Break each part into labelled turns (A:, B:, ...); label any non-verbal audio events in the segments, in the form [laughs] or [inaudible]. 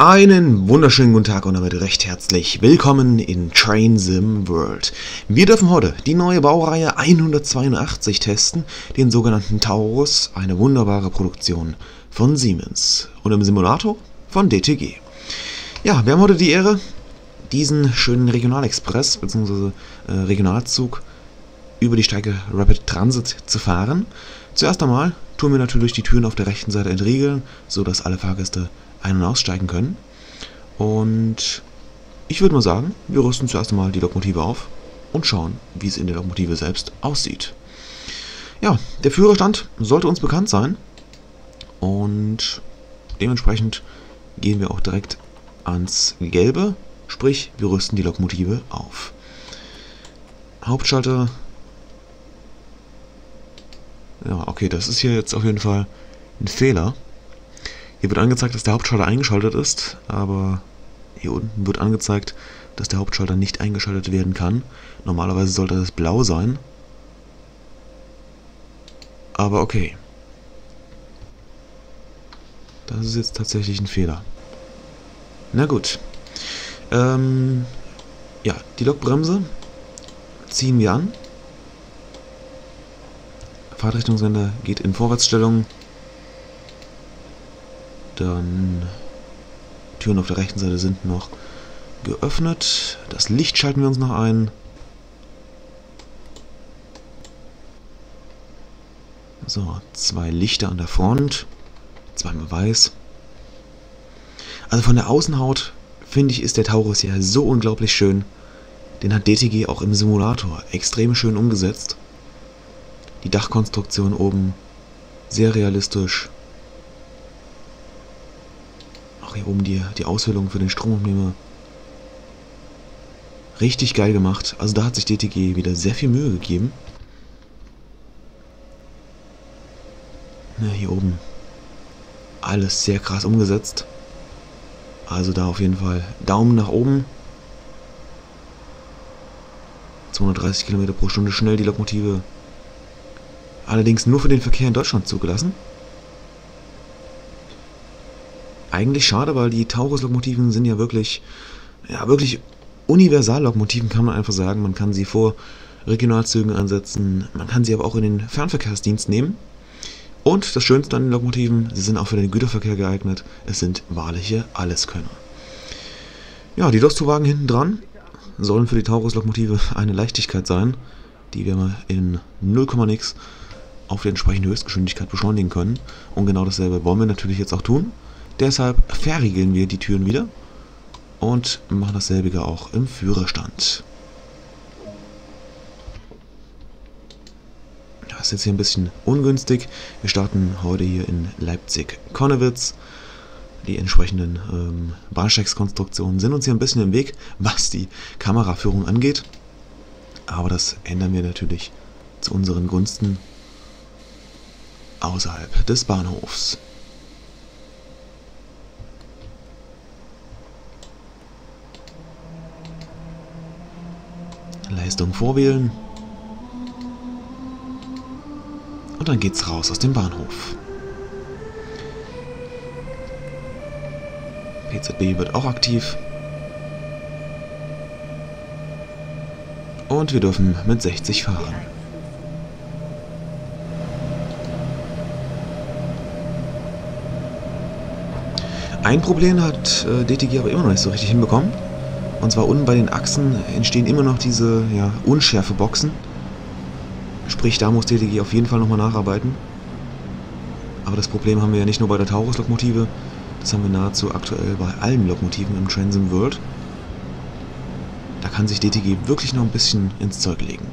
A: Einen wunderschönen guten Tag und damit recht herzlich willkommen in Train Sim World. Wir dürfen heute die neue Baureihe 182 testen, den sogenannten Taurus, eine wunderbare Produktion von Siemens und im Simulator von DTG. Ja, wir haben heute die Ehre, diesen schönen Regionalexpress bzw. Äh, Regionalzug über die Strecke Rapid Transit zu fahren. Zuerst einmal tun wir natürlich die Türen auf der rechten Seite entriegeln, sodass alle Fahrgäste ein- und aussteigen können. Und ich würde mal sagen, wir rüsten zuerst einmal die Lokomotive auf und schauen, wie es in der Lokomotive selbst aussieht. Ja, der Führerstand sollte uns bekannt sein und dementsprechend gehen wir auch direkt ans Gelbe, sprich wir rüsten die Lokomotive auf. Hauptschalter. Ja, okay, das ist hier jetzt auf jeden Fall ein Fehler. Hier wird angezeigt, dass der Hauptschalter eingeschaltet ist, aber hier unten wird angezeigt, dass der Hauptschalter nicht eingeschaltet werden kann. Normalerweise sollte das blau sein. Aber okay. Das ist jetzt tatsächlich ein Fehler. Na gut. Ähm, ja, die Lokbremse ziehen wir an. Fahrtrichtungssender geht in Vorwärtsstellung. Dann Türen auf der rechten Seite sind noch geöffnet. Das Licht schalten wir uns noch ein. So, zwei Lichter an der Front. Zweimal weiß. Also von der Außenhaut finde ich, ist der Taurus ja so unglaublich schön. Den hat DTG auch im Simulator extrem schön umgesetzt. Die Dachkonstruktion oben sehr realistisch. Auch hier oben die, die Aushöhlung für den Stromabnehmer. Richtig geil gemacht. Also da hat sich DTG wieder sehr viel Mühe gegeben. Na, hier oben. Alles sehr krass umgesetzt. Also da auf jeden Fall Daumen nach oben. 230 km pro Stunde schnell die Lokomotive. Allerdings nur für den Verkehr in Deutschland zugelassen. Eigentlich schade, weil die Taurus-Lokomotiven sind ja wirklich, ja wirklich Universal-Lokomotiven, kann man einfach sagen. Man kann sie vor Regionalzügen einsetzen, man kann sie aber auch in den Fernverkehrsdienst nehmen. Und das Schönste an den Lokomotiven, sie sind auch für den Güterverkehr geeignet. Es sind wahrliche Alleskönner. Ja, die Loszuwagen hinten dran sollen für die Taurus-Lokomotive eine Leichtigkeit sein, die wir in 0, nix auf die entsprechende Höchstgeschwindigkeit beschleunigen können. Und genau dasselbe wollen wir natürlich jetzt auch tun. Deshalb verriegeln wir die Türen wieder und machen dasselbe auch im Führerstand. Das ist jetzt hier ein bisschen ungünstig. Wir starten heute hier in Leipzig-Konnewitz. Die entsprechenden ähm, Bahnsteigskonstruktionen sind uns hier ein bisschen im Weg, was die Kameraführung angeht. Aber das ändern wir natürlich zu unseren Gunsten außerhalb des Bahnhofs. Leistung vorwählen. Und dann geht's raus aus dem Bahnhof. PZB wird auch aktiv. Und wir dürfen mit 60 fahren. Ein Problem hat äh, DTG aber immer noch nicht so richtig hinbekommen. Und zwar unten bei den Achsen entstehen immer noch diese ja, unschärfe Boxen. Sprich, da muss DTG auf jeden Fall nochmal nacharbeiten. Aber das Problem haben wir ja nicht nur bei der Taurus-Lokomotive, das haben wir nahezu aktuell bei allen Lokomotiven im Transim World. Da kann sich DTG wirklich noch ein bisschen ins Zeug legen.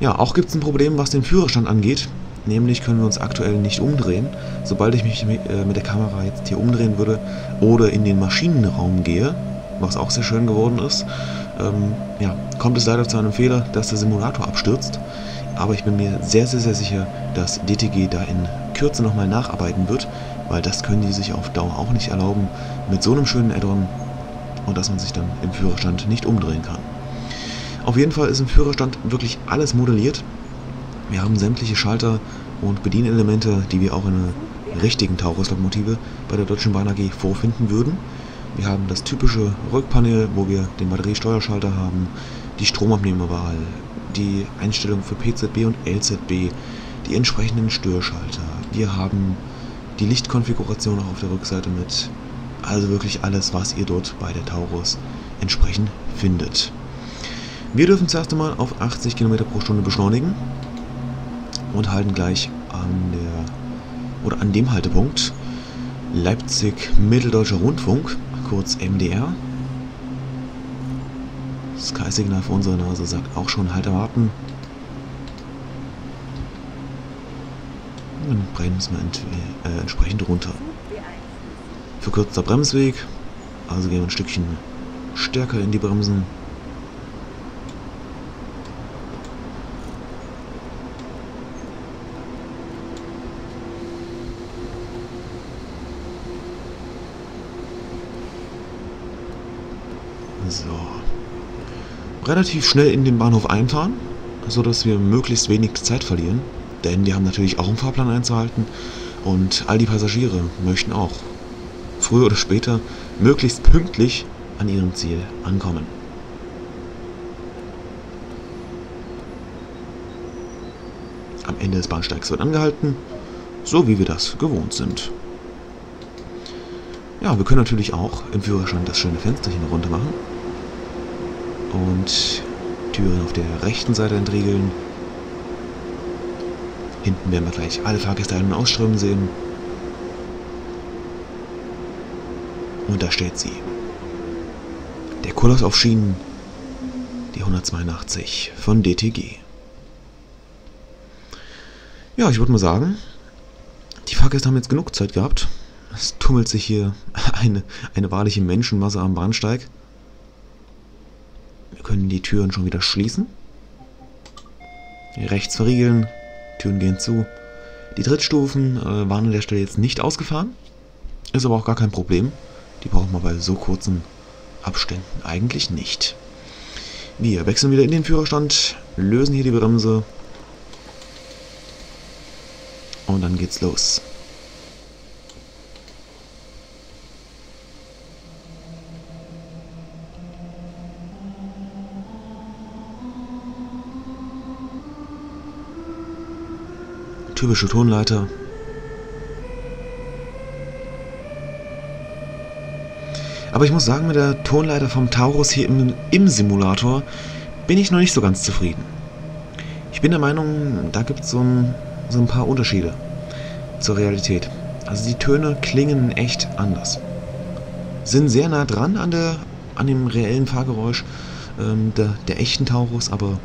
A: Ja, auch gibt es ein Problem, was den Führerstand angeht. Nämlich können wir uns aktuell nicht umdrehen. Sobald ich mich äh, mit der Kamera jetzt hier umdrehen würde oder in den Maschinenraum gehe, was auch sehr schön geworden ist, ähm, ja, kommt es leider zu einem Fehler, dass der Simulator abstürzt. Aber ich bin mir sehr, sehr, sehr sicher, dass DTG da in Kürze nochmal nacharbeiten wird, weil das können die sich auf Dauer auch nicht erlauben mit so einem schönen Add-on und dass man sich dann im Führerstand nicht umdrehen kann. Auf jeden Fall ist im Führerstand wirklich alles modelliert. Wir haben sämtliche Schalter und Bedienelemente, die wir auch in einer richtigen Taurus-Lokomotive bei der Deutschen Bahn AG vorfinden würden. Wir haben das typische Rückpanel, wo wir den Batteriesteuerschalter haben, die Stromabnehmerwahl, die Einstellung für PZB und LZB, die entsprechenden Störschalter. Wir haben die Lichtkonfiguration auch auf der Rückseite mit. Also wirklich alles, was ihr dort bei der Taurus entsprechend findet. Wir dürfen zuerst einmal auf 80 km pro Stunde beschleunigen und halten gleich an der oder an dem Haltepunkt Leipzig Mitteldeutscher Rundfunk, kurz MDR. Das Sky-Signal vor unserer Nase sagt auch schon Halt erwarten. Dann bremsen wir äh, entsprechend runter. Verkürzter Bremsweg, also gehen wir ein Stückchen stärker in die Bremsen. So. Relativ schnell in den Bahnhof einfahren, sodass wir möglichst wenig Zeit verlieren. Denn die haben natürlich auch einen Fahrplan einzuhalten und all die Passagiere möchten auch früher oder später möglichst pünktlich an ihrem Ziel ankommen. Am Ende des Bahnsteigs wird angehalten, so wie wir das gewohnt sind. Ja, wir können natürlich auch im Führerschein das schöne Fensterchen runter machen und Türen auf der rechten Seite entriegeln. Hinten werden wir gleich alle Fahrgäste ein- und ausströmen sehen. Und da steht sie. Der Koloss auf Schienen, die 182 von DTG. Ja, ich würde mal sagen, die Fahrgäste haben jetzt genug Zeit gehabt. Es tummelt sich hier [laughs] eine, eine wahrliche Menschenmasse am Bahnsteig. Wir die Türen schon wieder schließen. Rechts verriegeln. Türen gehen zu. Die Drittstufen äh, waren an der Stelle jetzt nicht ausgefahren. Ist aber auch gar kein Problem. Die braucht man bei so kurzen Abständen eigentlich nicht. Wir wechseln wieder in den Führerstand, lösen hier die Bremse und dann geht's los. Typische Tonleiter. Aber ich muss sagen, mit der Tonleiter vom Taurus hier im, im Simulator bin ich noch nicht so ganz zufrieden. Ich bin der Meinung, da gibt so es so ein paar Unterschiede zur Realität. Also die Töne klingen echt anders. Sind sehr nah dran an, der, an dem reellen Fahrgeräusch ähm, der, der echten Taurus, aber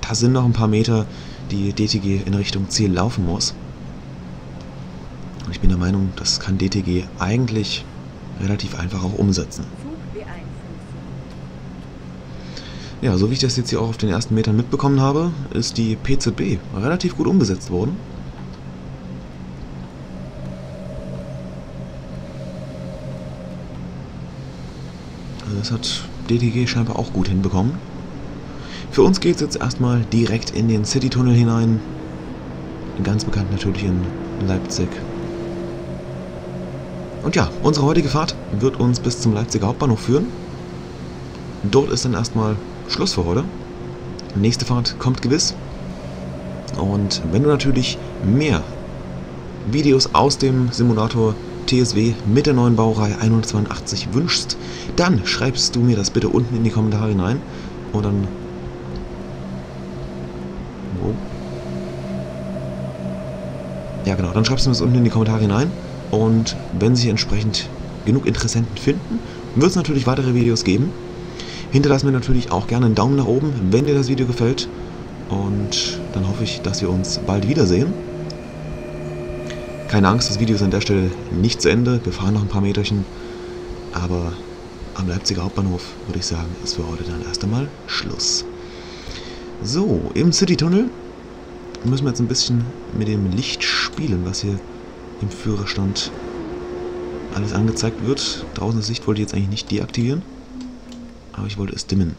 A: da sind noch ein paar Meter, die DTG in Richtung Ziel laufen muss. Und ich bin der Meinung, das kann DTG eigentlich relativ einfach auch umsetzen. Ja, so wie ich das jetzt hier auch auf den ersten Metern mitbekommen habe, ist die PZB relativ gut umgesetzt worden. Also das hat DTG scheinbar auch gut hinbekommen. Für uns geht es jetzt erstmal direkt in den City-Tunnel hinein. Ganz bekannt natürlich in Leipzig. Und ja, unsere heutige Fahrt wird uns bis zum Leipziger Hauptbahnhof führen. Dort ist dann erstmal Schluss für heute. Nächste Fahrt kommt gewiss. Und wenn du natürlich mehr Videos aus dem Simulator TSW mit der neuen Baureihe 182 wünschst, dann schreibst du mir das bitte unten in die Kommentare hinein und dann Ja genau, dann schreibst du mir das unten in die Kommentare hinein und wenn sich entsprechend genug Interessenten finden, wird es natürlich weitere Videos geben. Hinterlass mir natürlich auch gerne einen Daumen nach oben, wenn dir das Video gefällt und dann hoffe ich, dass wir uns bald wiedersehen. Keine Angst, das Video ist an der Stelle nicht zu Ende, wir fahren noch ein paar Meterchen, aber am Leipziger Hauptbahnhof würde ich sagen, ist für heute dann erst einmal Schluss. So, im City-Tunnel müssen wir jetzt ein bisschen mit dem Licht spielen, was hier im Führerstand alles angezeigt wird. Draußen das Licht wollte ich jetzt eigentlich nicht deaktivieren, aber ich wollte es dimmen.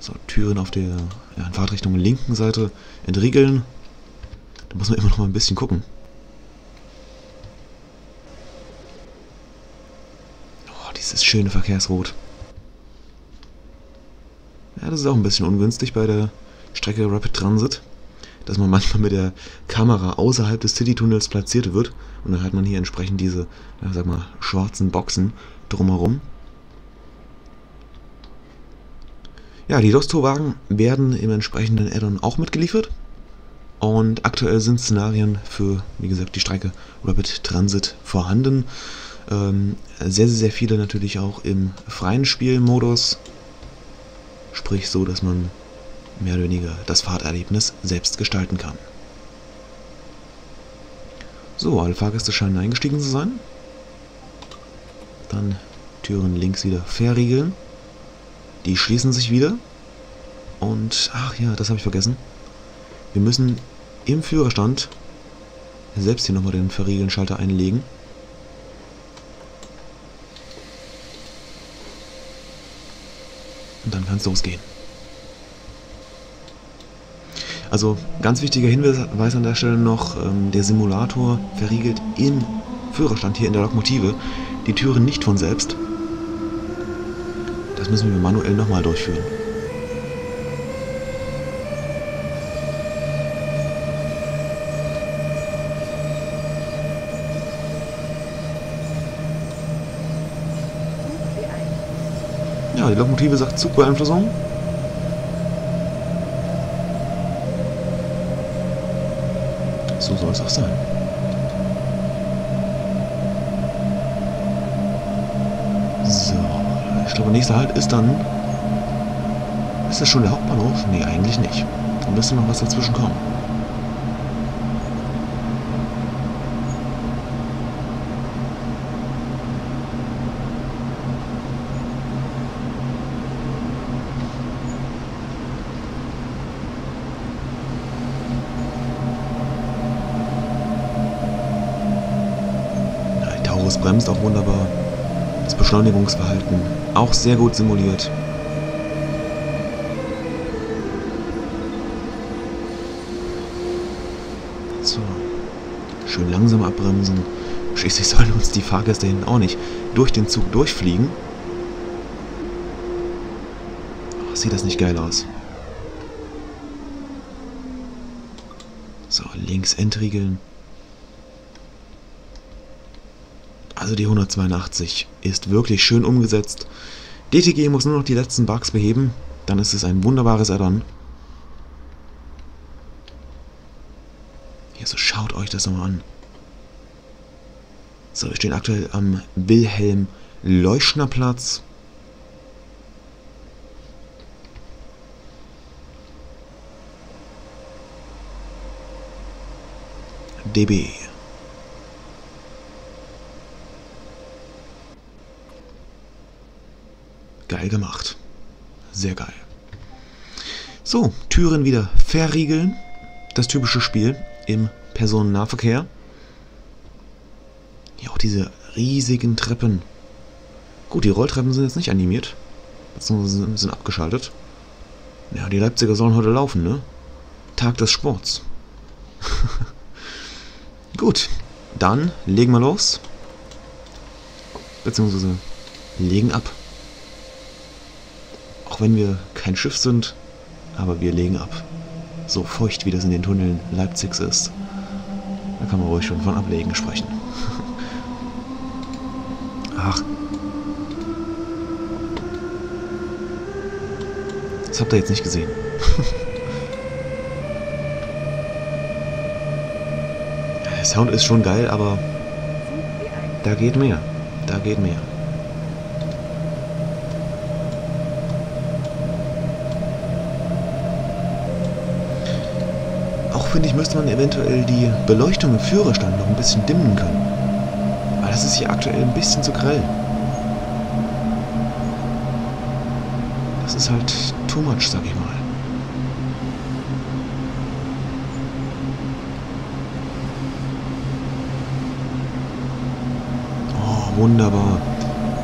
A: So, Türen auf der ja, Fahrtrichtung linken Seite entriegeln. Da muss man immer noch mal ein bisschen gucken. Oh, dieses schöne Verkehrsrot. Ja, das ist auch ein bisschen ungünstig bei der Strecke Rapid Transit, dass man manchmal mit der Kamera außerhalb des City-Tunnels platziert wird und dann hat man hier entsprechend diese, ja, sag mal, schwarzen Boxen drumherum. Ja, die Dostro-Wagen werden im entsprechenden Add-on auch mitgeliefert. Und aktuell sind Szenarien für, wie gesagt, die Strecke Rapid Transit vorhanden. Ähm, sehr, sehr, sehr viele natürlich auch im freien Spielmodus. Sprich so, dass man mehr oder weniger das Fahrterlebnis selbst gestalten kann. So, alle Fahrgäste scheinen eingestiegen zu sein. Dann Türen links wieder verriegeln. Die schließen sich wieder. Und, ach ja, das habe ich vergessen. Wir müssen im Führerstand selbst hier nochmal den Verriegeln-Schalter einlegen. Und dann kann es losgehen. Also ganz wichtiger Hinweis an der Stelle noch, ähm, der Simulator verriegelt im Führerstand hier in der Lokomotive die Türen nicht von selbst. Das müssen wir manuell nochmal durchführen. Ja, die Lokomotive sagt Zugbeeinflussung. So soll es auch sein. So, ich glaube, nächster Halt ist dann... Ist das schon der Hauptbahnhof? Nee, eigentlich nicht. Da müsste noch was dazwischen kommen. Taurus bremst auch wunderbar. Das Beschleunigungsverhalten auch sehr gut simuliert. So. Schön langsam abbremsen. Schließlich sollen uns die Fahrgäste hinten auch nicht durch den Zug durchfliegen. Oh, sieht das nicht geil aus. So, links entriegeln. Also die 182 ist wirklich schön umgesetzt. DTG muss nur noch die letzten Bugs beheben, dann ist es ein wunderbares Add-on. Hier, so schaut euch das nochmal an. So, wir stehen aktuell am Wilhelm-Leuschner-Platz. DB. Geil gemacht. Sehr geil. So, Türen wieder verriegeln. Das typische Spiel im Personennahverkehr. Ja, auch diese riesigen Treppen. Gut, die Rolltreppen sind jetzt nicht animiert. Beziehungsweise sind abgeschaltet. Ja, die Leipziger sollen heute laufen, ne? Tag des Sports. [laughs] Gut, dann legen wir los. Beziehungsweise legen ab. Auch wenn wir kein Schiff sind, aber wir legen ab. So feucht, wie das in den Tunneln Leipzigs ist. Da kann man ruhig schon von Ablegen sprechen. [laughs] Ach. Das habt ihr jetzt nicht gesehen. [laughs] Der Sound ist schon geil, aber da geht mehr. Da geht mehr. Finde ich, müsste man eventuell die Beleuchtung im Führerstand noch ein bisschen dimmen können. Weil das ist hier aktuell ein bisschen zu grell. Das ist halt too much, sag ich mal. Oh, wunderbar.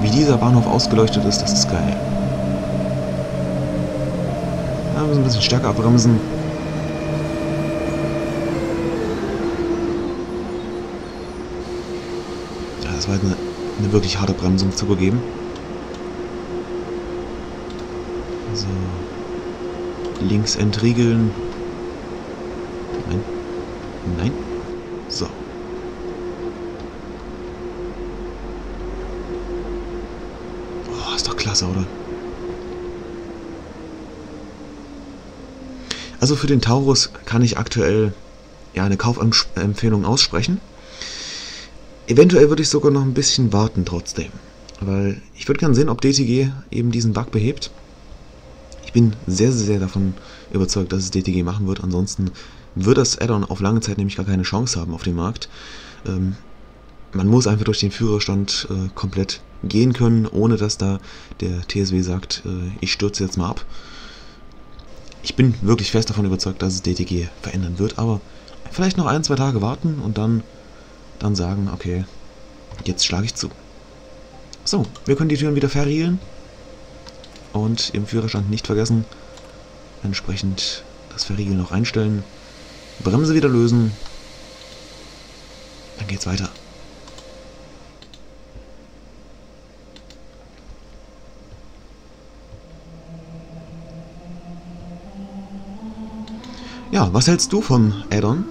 A: Wie dieser Bahnhof ausgeleuchtet ist, das ist geil. Wir müssen ein bisschen stärker abbremsen. wirklich harte Bremsung zu zugegeben. So. Links entriegeln. Nein. Nein. So. Oh, ist doch klasse, oder? Also für den Taurus kann ich aktuell ja eine Kaufempfehlung aussprechen. Eventuell würde ich sogar noch ein bisschen warten trotzdem. Weil ich würde gerne sehen, ob DTG eben diesen Bug behebt. Ich bin sehr, sehr, sehr davon überzeugt, dass es DTG machen wird. Ansonsten wird das Addon auf lange Zeit nämlich gar keine Chance haben auf dem Markt. Ähm, man muss einfach durch den Führerstand äh, komplett gehen können, ohne dass da der TSW sagt, äh, ich stürze jetzt mal ab. Ich bin wirklich fest davon überzeugt, dass es DTG verändern wird, aber vielleicht noch ein, zwei Tage warten und dann, dann sagen, okay, jetzt schlage ich zu. So, wir können die Türen wieder verriegeln und im Führerstand nicht vergessen, entsprechend das Verriegeln noch einstellen, Bremse wieder lösen, dann geht's weiter. Ja, was hältst du vom Add-on?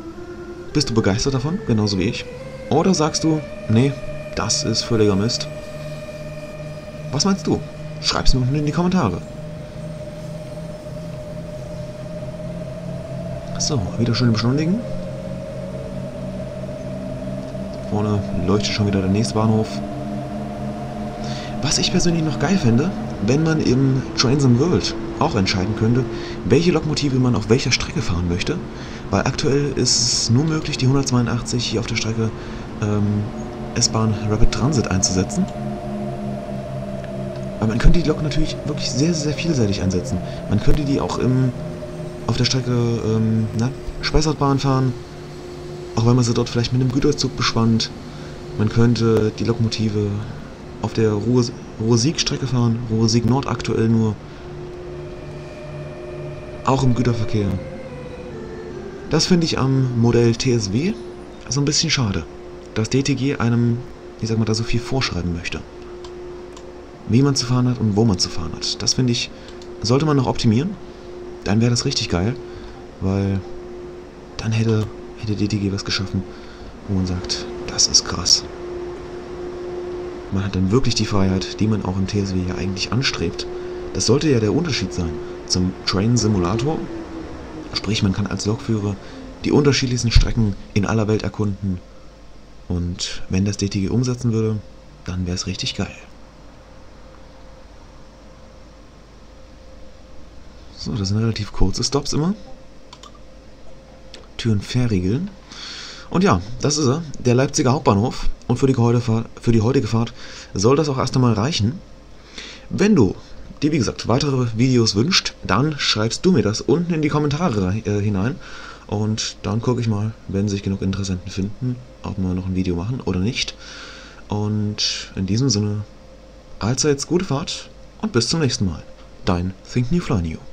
A: Bist du begeistert davon, genauso wie ich? Oder sagst du, nee, das ist völliger Mist? Was meinst du? Schreib's mir unten in die Kommentare. So, wieder schön beschleunigen. Vorne leuchtet schon wieder der nächste Bahnhof. Was ich persönlich noch geil fände, wenn man im Trains in World auch entscheiden könnte, welche Lokmotive man auf welcher Strecke fahren möchte. Weil aktuell ist es nur möglich, die 182 hier auf der Strecke ähm, S-Bahn Rapid Transit einzusetzen. Weil man könnte die Lok natürlich wirklich sehr, sehr vielseitig einsetzen. Man könnte die auch im, auf der Strecke ähm, na, fahren, auch wenn man sie dort vielleicht mit einem Güterzug bespannt. Man könnte die Lokomotive auf der Ruhr-Sieg-Strecke fahren, Ruhr-Sieg Nord aktuell nur. Auch im Güterverkehr. Das finde ich am Modell TSW so ein bisschen schade, dass DTG einem, ich sag mal, da so viel vorschreiben möchte. Wie man zu fahren hat und wo man zu fahren hat. Das finde ich, sollte man noch optimieren. Dann wäre das richtig geil, weil dann hätte, hätte DTG was geschaffen, wo man sagt, das ist krass. Man hat dann wirklich die Freiheit, die man auch im TSW ja eigentlich anstrebt. Das sollte ja der Unterschied sein zum Train Simulator. Sprich, man kann als Lokführer die unterschiedlichsten Strecken in aller Welt erkunden. Und wenn das DTG umsetzen würde, dann wäre es richtig geil. So, das sind relativ kurze Stops immer. Türen verriegeln. Und ja, das ist er, der Leipziger Hauptbahnhof. Und für die, für die heutige Fahrt soll das auch erst einmal reichen. Wenn du dir, wie gesagt, weitere Videos wünscht, dann schreibst du mir das unten in die Kommentare äh, hinein. Und dann gucke ich mal, wenn sich genug Interessenten finden, ob wir noch ein Video machen oder nicht. Und in diesem Sinne, allseits gute Fahrt und bis zum nächsten Mal. Dein Think New Fly New.